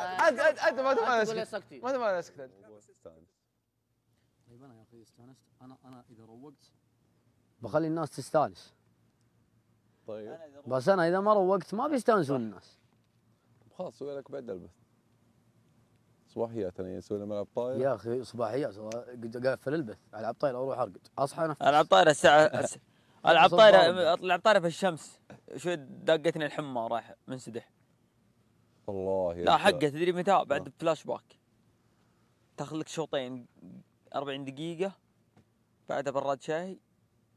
انت انت انت ما تبغى اسكت سكتي. ما تبغى اسكت انت طيب أنا يا أخي استانست. أنا أنا إذا روقت بخلي الناس تستانس. طيب. بس أنا إذا ما روقت ما بيستانسون الناس. خلاص سوي لك بعد البث صباحيات أنا أسوي ملعب طاير يا أخي صباحيات قد اقفل البث العب طايرة أروح أرقد. أصحى نفس العب طايرة الساعة الس- العب طايره ضارب. العب طايرة في الشمس. شوي دقتني الحمى راح منسدح. والله يا لا. حقه تدري متى؟ بعد فلاش باك. تاخذ لك شوطين 40 دقيقة بعدها براد شاي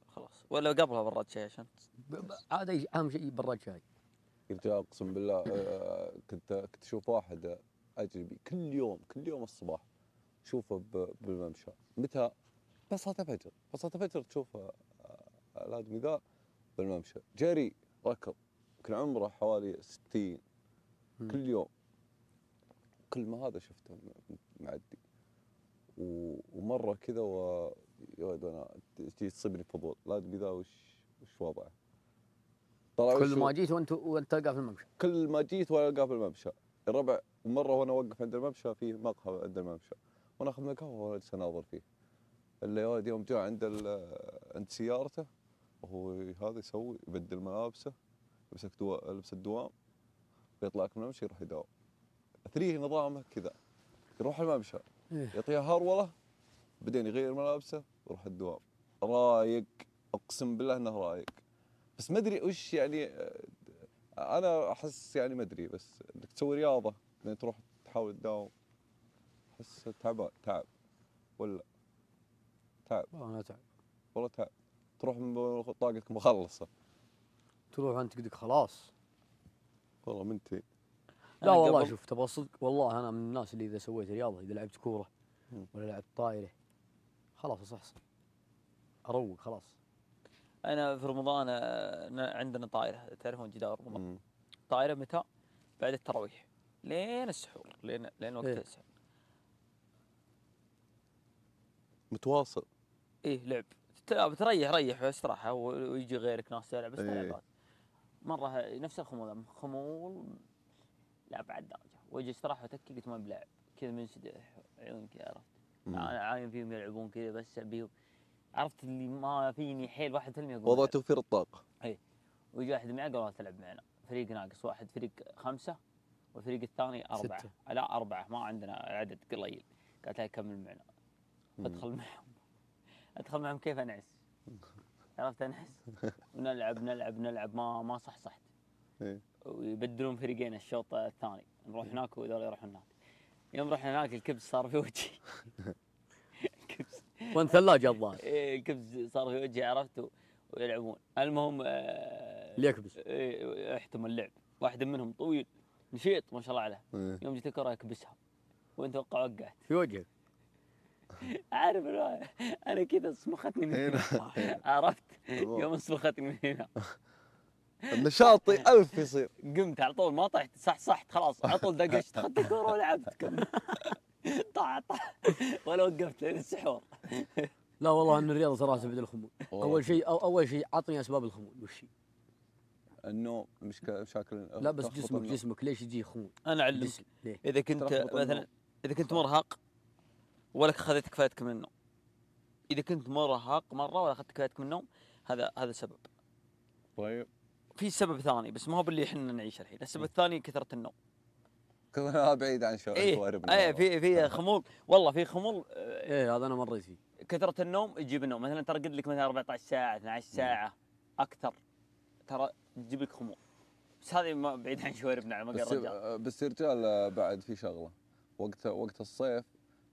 خلاص. ولا قبلها براد شاي عشان هذا أهم شيء براد شاي. رجال أقسم بالله آه، كنت كنت أشوف واحد آه، أجنبي كل يوم كل يوم الصباح أشوفه ب- بالممشى. متى؟ بس صلاه الفجر بس صلاه الفجر تشوفه آه، الادمي ذا بالممشى. جري ركض. كان عمره حوالي 60 كل يوم. كل ما هذا شفته معدي. ومرة كذا و يا ولد أنا تجي تصيبني فضول. الادمي ذا وش وش وضعه. طلع كل ما جيت وانت وأنت تلقاه في الممشى. كل ما جيت وأنا ألقاه في الممشى. الربع مرة وأنا أوقف عند الممشى في مقهى عند الممشى. وأنا أخذ من القهوه واجلس أناظر فيه. إلا يا ولد يوم جاء عند عند سيارته وهو هذا يسوي يبدل ملابسه دوا لبس الدوام. ويطلع لك من الممشى يروح يداوم. ثري نظامه كذا. يروح الممشى. إيه. يعطيها هرولة بعدين يغير ملابسه ويروح الدوام. رايق. أقسم بالله إنه رايق. بس ما أدري وش يعني آه، أنا أحس يعني ما أدري بس إنك تسوي رياضة بعدين تروح تحاول تداوم. أحس تعب تعب. ولا؟ تعب. أنا تعب. والله تعب. تروح من طاقتك مخلصة. تروح أنت قدك خلاص. والله منتهي لا والله شوف تبغى الصدق والله أنا من الناس اللي إذا سويت رياضة إذا لعبت كورة. ولا لعبت طايرة خلاص أصحصح أروق خلاص أنا في رمضان آه، ن- عندنا طايرة تعرفون جدار رمضان. طايرة متى؟ بعد التراويح لين السحور لين لين وقت إيه. السحور متواصل إيه لعب تلعب تريح ريح استراحه ويجي غيرك ناس تلعب بس إيه. مرة نفس الخمول. خمول لا بعد درجة. واجي استراحه وتكي قلت ما بلعب. كذا منسدح عيون كذا عرفت؟ عاين فيهم يلعبون كذا بس بيهم. عرفت اللي ما فيني حيل واحد في المية يقوم وضع. توفير الطاقة. ويجي واحد معي قال تلعب معنا. فريق ناقص واحد فريق خمسة والفريق الثاني أربعة. ستة. لا أربعة. ما عندنا عدد قليل. قالت لا كمل معنا. أدخل معهم. أدخل معهم كيف أنعس؟ عرفت انعس ونلعب نلعب نلعب ما ما صحصحت. إيه. ويبدلون فريقين الشوط الثاني نروح هناك وذول يروحون هناك. يوم رحنا هناك الكبس صار في وجهي. الكبس. وانت ثلاجة الظاهر؟ إيه، الكبس صار في وجهي عرفت؟ ويلعبون. المهم آه، اللي يكبس. إيه، احتم اللعب. واحد منهم طويل نشيط ما شاء الله عليه إيه. يوم جت الكرة يكبسها. وانت توقع وقعت. في وجهك؟ عارف أنا كذا صمختني من هنا. عرفت؟ يوم صمختني من هنا. النشاط ألف يصير. قمت على طول ما طحت صح صحت خلاص. على طول دقشت اخذت الكورة ولعبت كم. طاح طاح. ولا وقفت لين السحور. لا والله إن الرياضة صراحة تبعد الخمول. أول شيء أو أول شيء عطني أسباب الخمول. وش هي؟ النوم مشاكل لا بس جسمك. جسمك ليش يجي خمول؟ أنا أعلمك؟ إذا كنت مثلا. إذا كنت مرهق ولا أخذت كفايتك من النوم. إذا كنت مرهق مرة ولا أخذت كفايتك من النوم هذا هذا سبب. طيب. في سبب ثاني بس ما هو باللي إحنا نعيشه الحين. السبب الثاني كثرة النوم. كذا بعيد عن شو إيه. شواربنا إيه. في في خمول. والله في خمول آه، إيه هذا أنا مريت فيه كثرة النوم تجيب النوم. مثلا ترى قد لك مثلا 14 ساعة 12 ساعة أكثر. ترى تجيب لك خمول. بس هذه ما بعيد عن شواربنا على مقر بس الرجال بس يا رجال آه، بعد في شغلة. وقت وقت الصيف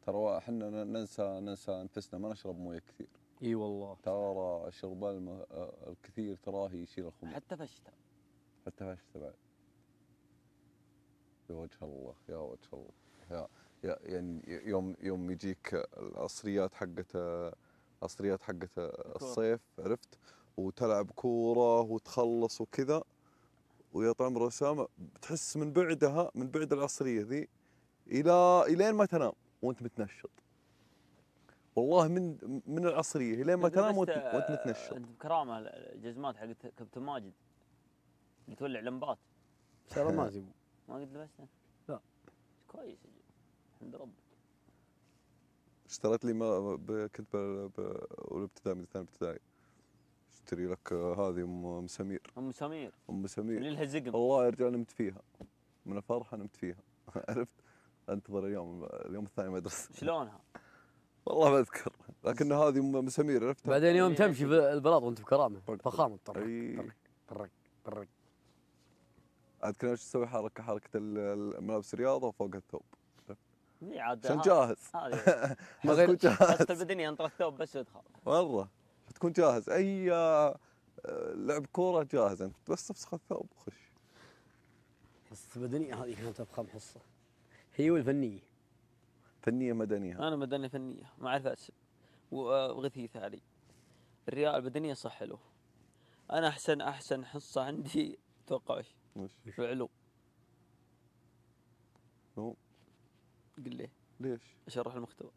ترى إحنا ننسى ننسى أنفسنا ما نشرب موية كثير. إي والله. ترى شرب الماء آه، الكثير تراه يشيل الخمول حتى في الشتاء. حتى في الشتاء بعد. يا وجه الله يا وجه الله. يا يا يعني يوم يوم يجيك العصريات حقت العصريات حقت الصيف عرفت؟ وتلعب كورة وتخلص وكذا ويا طعم رسامه بتحس من بعدها من بعد العصرية ذي إلى إلين ما تنام. وانت متنشط. والله من من العصرية الين ما تنام وانت آه، متنشط انت بكرامه الجزمات حقت كابتن ماجد اللي تولع لمبات ترى ما تبغى ما قد لبستها؟ لا. كويس. عند ربك اشتريت لي ما كنت ب- بأولى ابتدائي من ثاني ابتدائي. اشتري لك آه، هذه ام سمير. أم سمير. أم سمير. اللي لها زقم. والله رجال نمت فيها. من الفرحة نمت فيها. عرفت؟ انتظر اليوم اليوم الثاني مدرسه شلونها؟ والله ما أذكر لكن هذه سمير عرفتها بعدين يوم تمشي في البلاط وأنت بكرامة. فخامة طرق طرق طرق عاد كنا إيش تسوي؟ حركة حركة الملابس الرياضة وفوق الثوب. عاد عشان جاهز. ما غير- تكون جاهز. ادخل بدنيا انطر الثوب بس وادخل مره تكون جاهز. أي آه، لعب كورة جاهز أنت بس تفسخ الثوب وخش حصه بدنيه هذه كانت أفخم حصة. هي والفنية. فنية مدنية. أنا مدني فنية ما أعرف ارسم و- وغثيث علي. الرياء البدنيه صح حلو أنا احسن أحسن حصة عندي توقع؟ وش؟ في العلوم هو؟ قل لي. ليش؟ اشرح المختبر.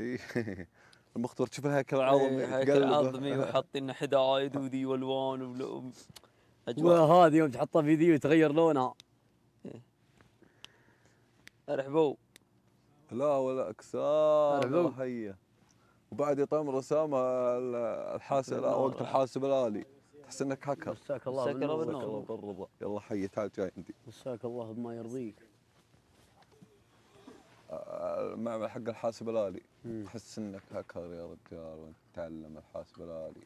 إي. المختبر تشوف الهيكل العظمي إيه، هيكل تقلبه. عظمي وحاطين حدايد وذي والوان وهذه يوم تحطها في ذي وتغير لونها. أرحبوا. لا ولا أكسار أرعبوا. هي وبعد يطعم رسامة ال- الحاسب لا وقت الحاسب الآلي. تحس إنك هكر مساك الله. بالرضا يلا حي تعال جاي عندي. مساك الله بما يرضيك. المعمل حق الحاسب الآلي. تحس إنك هكر يا رجال وأنت تتعلم الحاسب الآلي.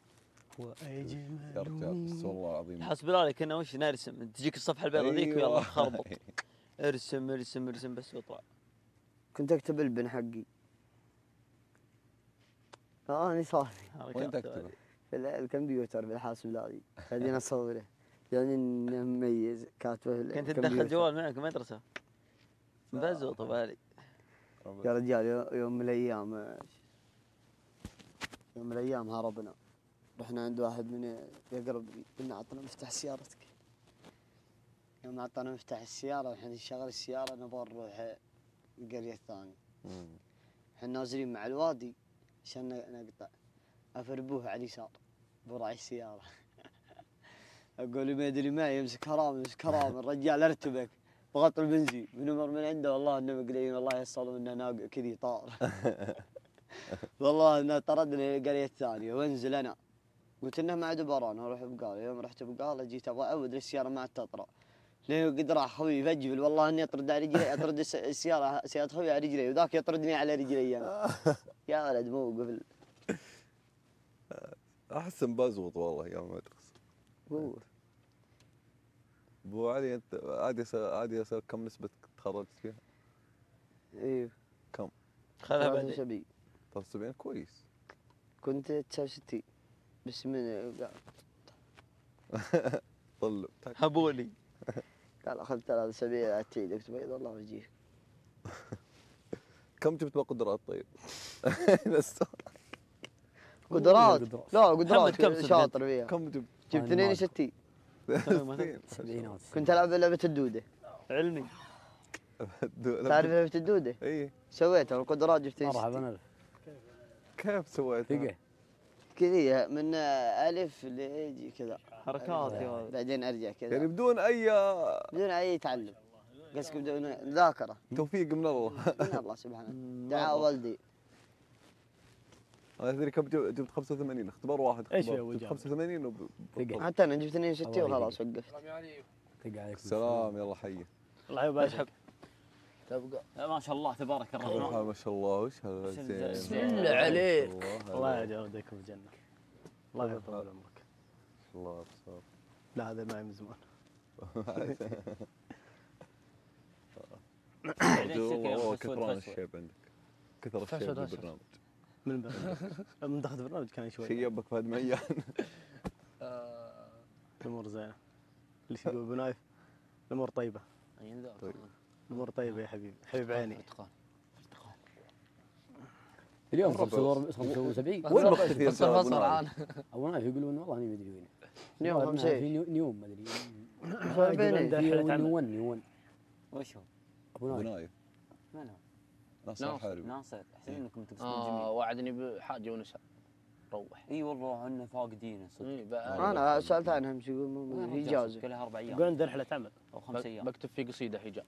يا رجال بس والله العظيم. حسب الله كنا وش نرسم؟ تجيك الصفحة البيضاء ذيك ويلا أيوة. خربط. ارسم ارسم ارسم بس واطلع كنت اكتب البن حقي. أنا صافي وين تكتبه؟ في ال- الكمبيوتر بالحاسب الالي بعدين اصوره يعني إنه مميز. كاتبه في كنت. تدخل جوال معك المدرسة مبزوط بالي يا رجال يو- يوم من الأيام يوم من الأيام هربنا. رحنا عند واحد من يقرب لي. قلنا عطنا مفتاح سيارتك. يوم عطنا مفتاح السيارة وحنا نشغل السيارة نبغى نروح القرية الثانية. مم. إحنا نازلين مع الوادي عشان نقطع. أفربوه على اليسار براعي السيارة. أقول ما ادري ما يمسك حرام يمسك حرام الرجال أرتبك. ضغط البنزين. من مر من عنده والله إنه مقلين الله يصل إنه ناق كذي طار. والله إنه طردني القرية الثانية. وانزل أنا. قلت إنه ما عاد بران أروح بقاله يوم رحت بقاله جيت أبغى أعود السيارة ما عاد تطرى ليه قد راح خوي يفجل والله إني أطرد على رجلي أطرد الس- السيارة سيارة خوي على رجلي وذاك يطردني على رجلي أنا يا ولد موقف ال- أحس بزوط والله يوم المدرسة موقف أبو علي أنت عادي عادي اسالك كم نسبة تخرجت فيها؟ أيوه خلها بعدين. 73 73 كويس. كنت 69 بس من طلب. هبولي قال أخذت 73 عتيد اكتب بيض الله وجهك كم جبت بقدرات طيب؟ بس. قدرات. قدرات. لا قدرات كم شاطر فيها كم جبت؟ جبت أنا ما 62 سبعينات كنت ألعب لعبة الدودة. علمي. تعرف لعبة الدودة؟ اي سويتها القدرات جبت مرحبا 62 ألف. كيف سويت؟ كذي من ألف ليجي كذا. حركات يا ولد. بعدين أرجع كذا. يعني بدون اي بدون أي تعلم. قصدك بدون ذاكره توفيق من الله. من الله سبحانه. دعاء والدي. أنا أدري كم جب- جبت 85 اختبار واحد اختبار. هو جبت الجامعة؟ 85 وب... حتى أنا جبت 62 الله وخلاص وقفت. ثقة عليكم. سلام يلا حي. الله يبارك. تبقى. ما شاء الله تبارك الرحمن ما شاء الله. وش هذا؟ بسم زين. الله. عليك. الله يجعلكم في الجنه الله يطول عمرك. الله بصراحة. لا هذا معي من زمان والله كثران. الشيب عندك. كثر الشيب. بالبرنامج. من من دخلت البرنامج كان شوي. شيبك فهد ميان الأمور زينة. اللي يقول ابو نايف الأمور طيبة. الأمور طيبه يا حبيبي. حبيب عيني. اليوم مرة 75 وين مختفي ابو نايف يقولون والله اني ما أدري وين. نيوم في نيو- نيوم ما أدري. فين عنده في رحلة عمل. نيون نيون وش هو؟ أبو نايف. من هو؟ ناصر ناصر. الحاربي ناصر. أحسن إنكم تقصدون آه جميل. وعدني بحاجه ونسى روح. إي والله انه فاقدينه صدق. إيه بقى أنا سألت عنهم يقول في إجازة. قال لها أربع يقول أيام. عنده رحله عمل. أو خمس أيام. بكتب في قصيدة حجاب.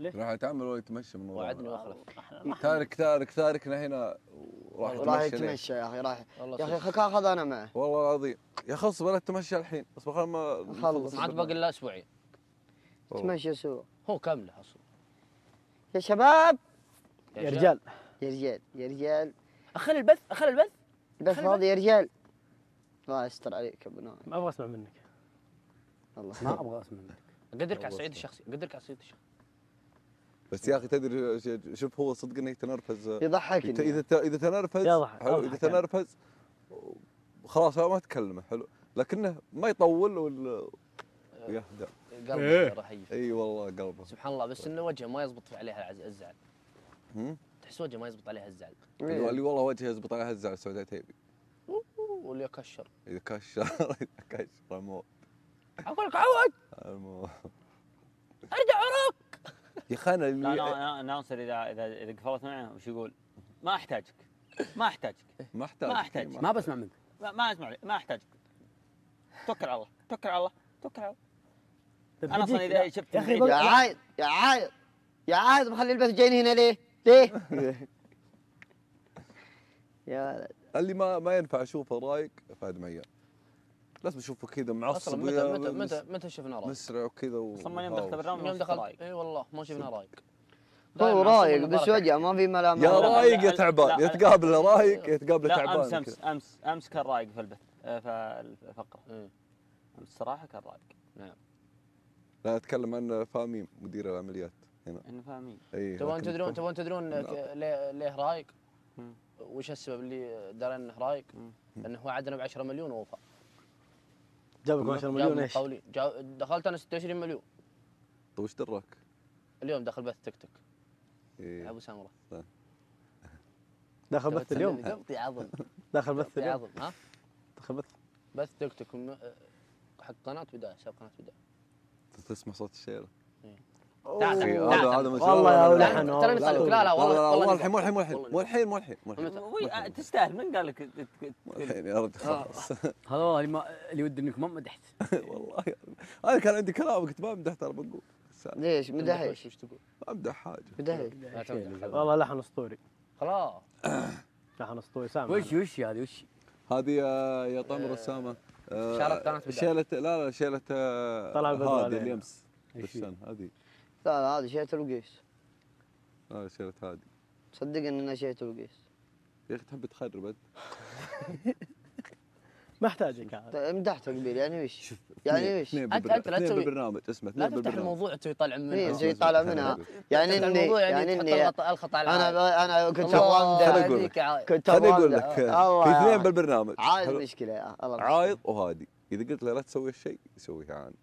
راح يتعمل ولا يتمشى من وعدني ورانا واخلف تارك تارك تاركنا هنا وراح راح يتمشى ليه؟ يتمشى يا أخي راح. والله يا أخي. خلك اخذ أنا معه. والله العظيم. يا خلص بلا تمشى الحين. اصبر خل ما خلص. نخلص. ما عاد باقي الا أسبوعين. والله. تمشى سوا هو كامله أصلا. يا شباب. يا رجال. يا رجال يا رجال. أخلي البث أخلي البث. خلي فاضي يا رجال. الله يستر عليك يا أبو نايف ما أبغى أسمع منك. الله. ما أبغى أسمع منك. اقدرك على الصعيد الشخصي اقدرك على الصعيد الشخصي. بس يا أخي تدري شوف هو صدق إنه يتنرفز. يت- يضحكني. اذا ت- اذا تنرفز يضحك- حلو إذا تنرفز خلاص ما تكلمه حلو. لكنه ما يطول ولا يهدى. قلبي رهيف إي والله قلبه. سبحان الله بس إنه وجهه ما يزبط عليها الزعل. هم؟ تحس وجهه ما يزبط عليها الزعل. إيه. اللي والله وجهه يزبط عليها الزعل السعوديه تيبي. واللي يكشر إذا كشر إذا كشر الموت أقول لك عود! أرجع وراك! يا أخي أنا لا اللي نا- نا- ناصر اذا اذا إذا قفلت معه وش يقول؟ ما أحتاجك. ما أحتاجك. ما احتاج ما أحتاج. ما بسمع منك. ما, أسمع ما أحتاجك. توكل على الله. توكل على الله. توكل على الله. أنا أصلا إذا شفت يا بعيد- يا عايد يا عايد يا عايد مخلي البث جايين هنا ليه؟ ليه؟ يا ولد. اللي ما ما ينفع أشوفه رايق فهد ميان لازم اشوفه كذا أصلا معصب متى متى متى متى شفنا رايق؟ مسرع وكذا و- أصلا ما يوم دخلت. البرنامج يوم دخلت. اي والله ما شفنا رايق هو رايق بس. وجهه ما في ملامح يا رايق يا تعبان يا لا. تقابله رايق يا تقابله لا تعبان امس امس. امس أمس كان رايق في البث آه، في الفقرة إيه. أمس الصراحه كان رايق لا أتكلم عن فاميم مدير العمليات هنا انه فاهمين اي تبون تدرون تبون تدرون ليه رايق؟ وش السبب اللي درى إنه رايق؟ لأنه هو عدنا ب 10 مليون ووفى جابك 10 مليون إيش؟ دخلت أنا 26 مليون. طيب وش دراك؟ اليوم دخل بث تيك توك. إيه. أبو سمره داخل بث اليوم؟ قبطي عظم. داخل بث اليوم؟ عظم ها؟ داخل بث. بث تيك توك حق قناة بدايه حساب قناة بدايه تسمع صوت الشيله إيه، تعال هذا والله يا لا، لا، ولحن لا، والله. ترى نسألك لا لا لا، والله لا، والله. الحين مو الحين مو الحين مو الحين مو الحين. آه، تستاهل. من قال لك ت- ت- مو الحين يا رجل خلاص. هذا والله اللي, ما اللي ودي انك ما مدحت. والله أنا كان عندي كلام كنت ما امدح ترى بقول ليش. مدحش وش تقول؟ امدح حاجة. لا تمدح. والله لحن أسطوري. خلاص. لحن أسطوري. سامع. وش وش هذه؟ وش؟ هذه يا يا طمر آه، قناة بداية. شيلة لا لا شيلة آه، طلع هذه بالسن هذه. لا لا هذا شيء الوقيس لا شيلة هذه صدق إن أنا شيء الوقيس يا أخي تحب تخرب أنت. ما أحتاجك هذا. مدحت قبيل يعني وش؟ يعني وش؟ اثنين أنت- بالبرنامج أنت لا اثنين تسوي- بالبرنامج اسمه لا تفتح الموضوع تسوي طالع إيه، منها. زي طالع منها. يعني اني الموضوع يعني يعني تحط اني الخط- على العالم. أنا أنا كنت أبغى. كنت أبغى أقول لك. في اثنين بالبرنامج. حلو؟ مشكلة. يا الله عايض وهادي. إذا قلت له لا تسوي الشيء يسويه عاند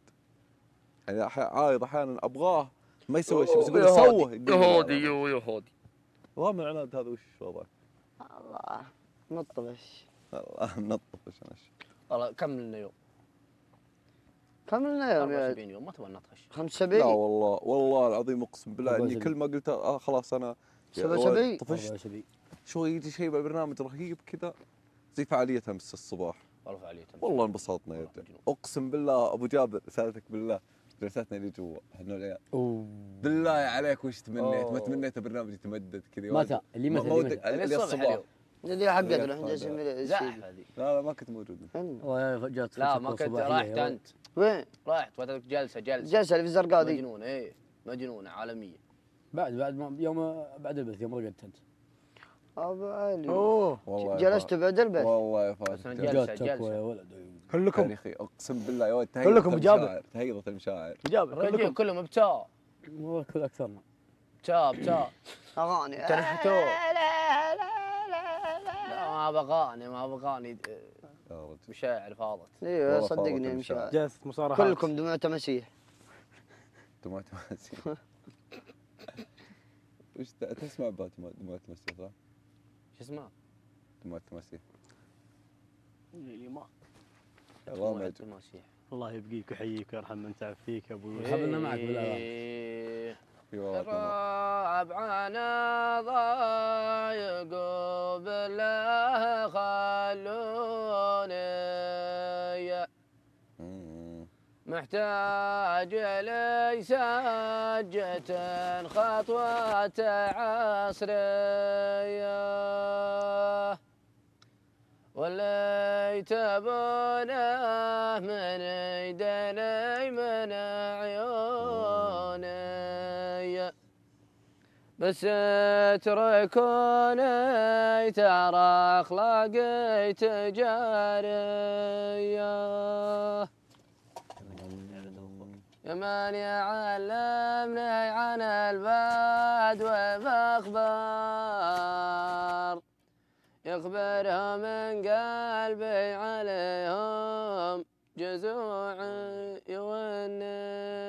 يعني أح- عايض أحيانا أبغاه ما يسوي شيء بس يقول لي سوه يقول لي لا، لا. يا هودي والله من العناد هذا وش وضعه؟ الله نطبش والله منطف عشان أش- والله كم لنا يوم؟ كم لنا يوم يا 74 يوم ما تبغى نطخش لا 75 والله والله العظيم أقسم بالله إني 74. كل ما قلت آه خلاص أنا يا 77. ولد طفشت 74 شو يجي شيء بالبرنامج رهيب كذا زي فعالية أمس الصباح والله فعالية والله انبسطنا يا. أقسم بالله أبو جابر سالتك بالله جلستنا اللي جوا. إحنا العيال أوه. بالله عليك وش تمنيت؟ ما. تمنيت برنامج يتمدد كذا متى اللي ما متى اللي الصبح. اللي حقت رياض نحن جالسين لا لا ما كنت موجود. والله جات لا ما كنت. رايحت أنت. وين؟ رايحت ودك جلسة جلسة. جالسه اللي في الزرقاء دي. مجنونة إيه. مجنونة عالمية. بعد بعد ما يوم بعد البث يوم رقدت أنت. ابو علي. أوه. والله جلست. بعد البث. والله يا جات تقوى جلسة. يا ولد. كلكم يا أخي أقسم بالله يا ولد كلكم تهيضت جابر. المشاعر تهيضت المشاعر جابر الرجال كلكم كلهم بتاع. والله كل أكثرنا. بتاع بتاع. أغاني. تنحتوا. لا لا لا لا لا ما بغاني ما بغاني يا رجل مشاعر فاضت. إيوه صدقني مشاعر. المشاعر. جالس مصارحات. كلكم دموع مسيح انت ما تماسي وش تسمع بات دموع تمسيح صح؟ شو اسمه؟ دموع اللي ما يجوز. المسيح الله يبقيك ويحييك ويرحم من تعب فيك يا أبو يوسف خلنا معك. إيه. دموع. رابعنا ضايق بالله خلوني. محتاج لي سجة خطوة عصرية وليت بونه من يدني من عيوني بس اتركوني ترى أخلاقي تجاريه يا من يعلمني عن البدو باخبار يخبرهم من قلبي عليهم جزوعي يوني